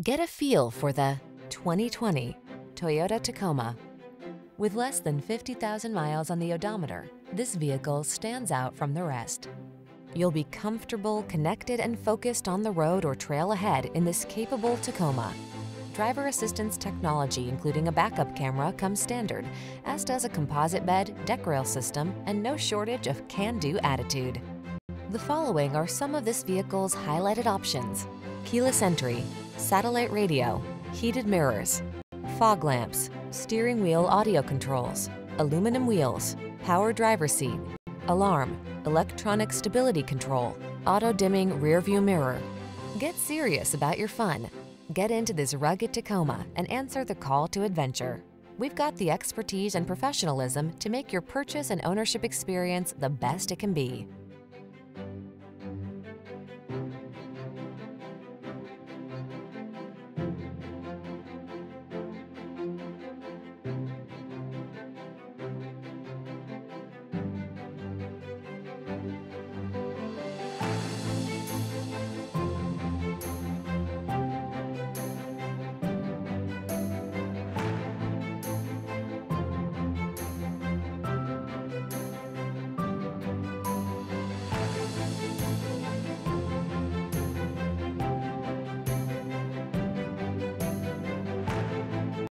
Get a feel for the 2020 Toyota Tacoma. With less than 50,000 miles on the odometer, this vehicle stands out from the rest. You'll be comfortable, connected, and focused on the road or trail ahead in this capable Tacoma. Driver assistance technology, including a backup camera, comes standard, as does a composite bed, deck rail system, and no shortage of can-do attitude. The following are some of this vehicle's highlighted options. Keyless entry, satellite radio, heated mirrors, fog lamps, steering wheel audio controls, aluminum wheels, power driver seat, alarm, electronic stability control, auto dimming rear view mirror. Get serious about your fun. Get into this rugged Tacoma and answer the call to adventure. We've got the expertise and professionalism to make your purchase and ownership experience the best it can be.